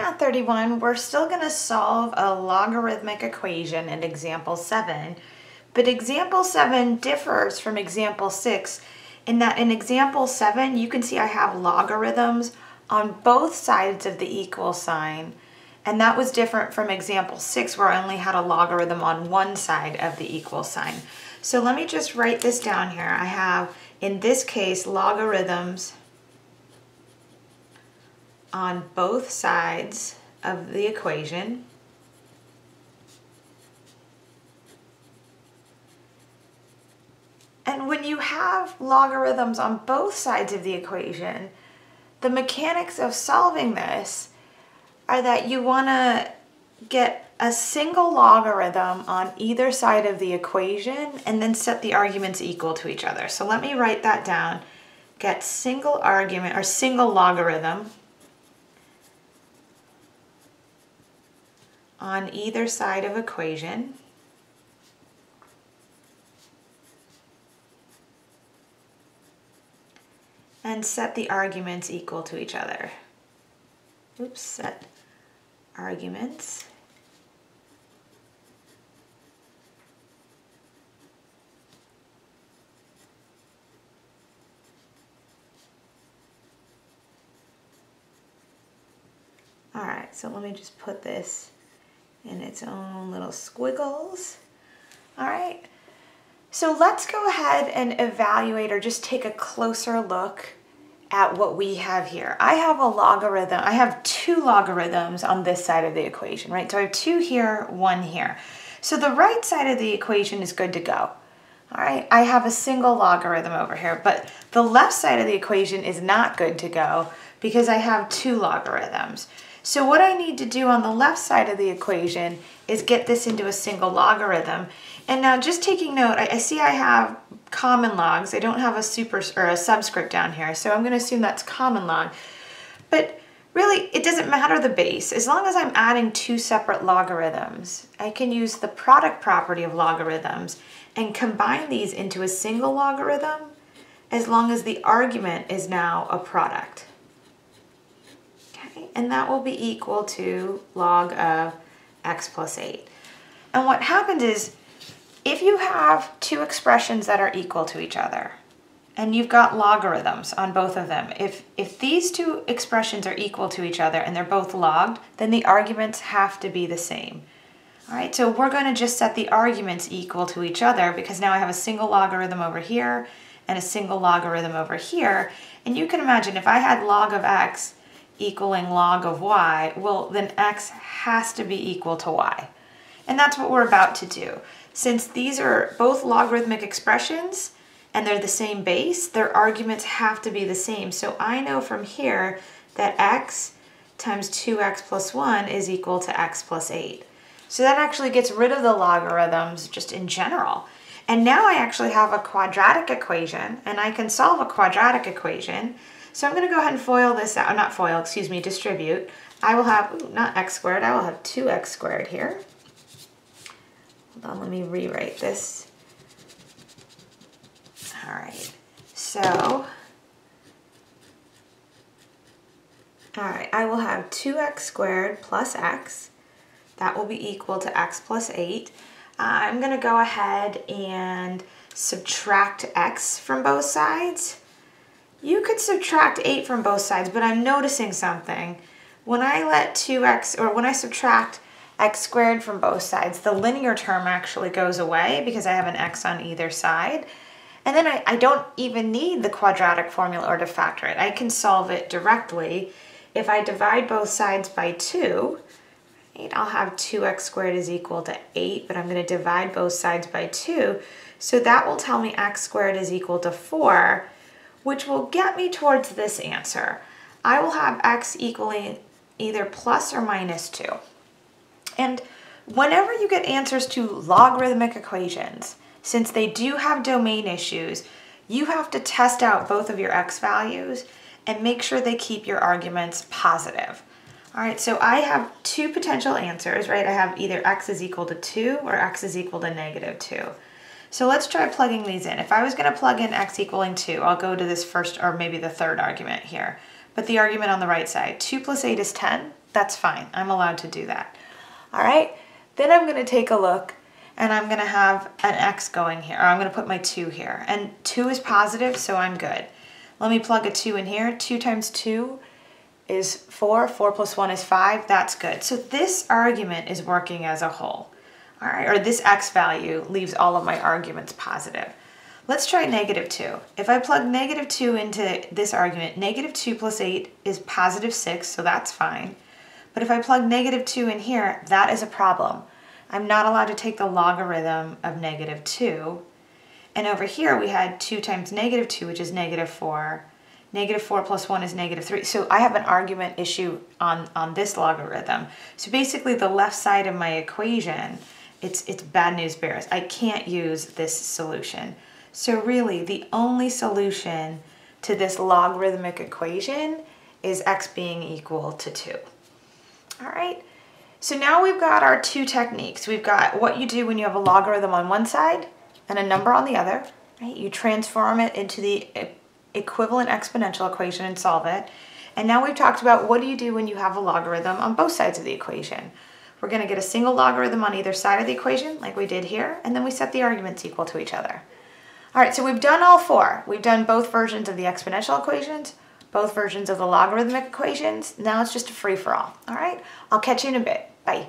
Math 31, we're still going to solve a logarithmic equation in example 7, but example 7 differs from example 6 in that in example 7, you can see I have logarithms on both sides of the equal sign, and that was different from example 6 where I only had a logarithm on one side of the equal sign. So let me just write this down here. I have, in this case, logarithms on both sides of the equation. And when you have logarithms on both sides of the equation, the mechanics of solving this are that you want to get a single logarithm on either side of the equation and then set the arguments equal to each other. So let me write that down. Get single argument or single logarithm on either side of equation. And set the arguments equal to each other. Oops, set arguments. All right, so let me just put this in its own little squiggles. All right, so let's go ahead and evaluate or just take a closer look at what we have here. I have a logarithm, I have two logarithms on this side of the equation, right? So I have two here, one here. So the right side of the equation is good to go. All right, I have a single logarithm over here, but the left side of the equation is not good to go because I have two logarithms. So what I need to do on the left side of the equation is get this into a single logarithm. And now just taking note, I, I see I have common logs. I don't have a super or a subscript down here, so I'm going to assume that's common log. But really, it doesn't matter the base. As long as I'm adding two separate logarithms, I can use the product property of logarithms and combine these into a single logarithm as long as the argument is now a product and that will be equal to log of x plus 8. And what happens is, if you have two expressions that are equal to each other, and you've got logarithms on both of them, if, if these two expressions are equal to each other and they're both logged, then the arguments have to be the same. All right, so we're going to just set the arguments equal to each other because now I have a single logarithm over here and a single logarithm over here. And you can imagine if I had log of x equaling log of y, well then x has to be equal to y. And that's what we're about to do. Since these are both logarithmic expressions and they're the same base, their arguments have to be the same. So I know from here that x times 2x plus 1 is equal to x plus 8. So that actually gets rid of the logarithms just in general. And now I actually have a quadratic equation, and I can solve a quadratic equation so I'm going to go ahead and FOIL this out, not FOIL, excuse me, distribute. I will have, ooh, not x squared, I will have 2x squared here. Hold on, let me rewrite this. All right, so, all right, I will have 2x squared plus x. That will be equal to x plus 8. Uh, I'm going to go ahead and subtract x from both sides. You could subtract 8 from both sides, but I'm noticing something. When I let 2x, or when I subtract x squared from both sides, the linear term actually goes away because I have an x on either side. And then I, I don't even need the quadratic formula or to factor it. I can solve it directly. If I divide both sides by 2, right, I'll have 2x squared is equal to 8, but I'm going to divide both sides by 2. So that will tell me x squared is equal to 4 which will get me towards this answer. I will have x equaling either plus or minus 2. And whenever you get answers to logarithmic equations, since they do have domain issues, you have to test out both of your x values and make sure they keep your arguments positive. All right, so I have two potential answers, right? I have either x is equal to 2 or x is equal to negative 2. So let's try plugging these in. If I was going to plug in x equaling 2, I'll go to this first or maybe the third argument here. But the argument on the right side, 2 plus 8 is 10. That's fine. I'm allowed to do that. All right. Then I'm going to take a look and I'm going to have an x going here. Or I'm going to put my 2 here. And 2 is positive, so I'm good. Let me plug a 2 in here. 2 times 2 is 4. 4 plus 1 is 5. That's good. So this argument is working as a whole. All right, or this x value leaves all of my arguments positive. Let's try negative 2. If I plug negative 2 into this argument, negative 2 plus 8 is positive 6, so that's fine. But if I plug negative 2 in here, that is a problem. I'm not allowed to take the logarithm of negative 2. And over here we had 2 times negative 2, which is negative 4. Negative 4 plus 1 is negative 3. So I have an argument issue on, on this logarithm. So basically the left side of my equation, it's, it's bad news bears. I can't use this solution. So really the only solution to this logarithmic equation is x being equal to 2. All right, so now we've got our two techniques. We've got what you do when you have a logarithm on one side and a number on the other. Right? You transform it into the equivalent exponential equation and solve it. And now we've talked about what do you do when you have a logarithm on both sides of the equation. We're going to get a single logarithm on either side of the equation, like we did here, and then we set the arguments equal to each other. All right, so we've done all four. We've done both versions of the exponential equations both versions of the logarithmic equations. Now it's just a free-for-all, all right? I'll catch you in a bit. Bye.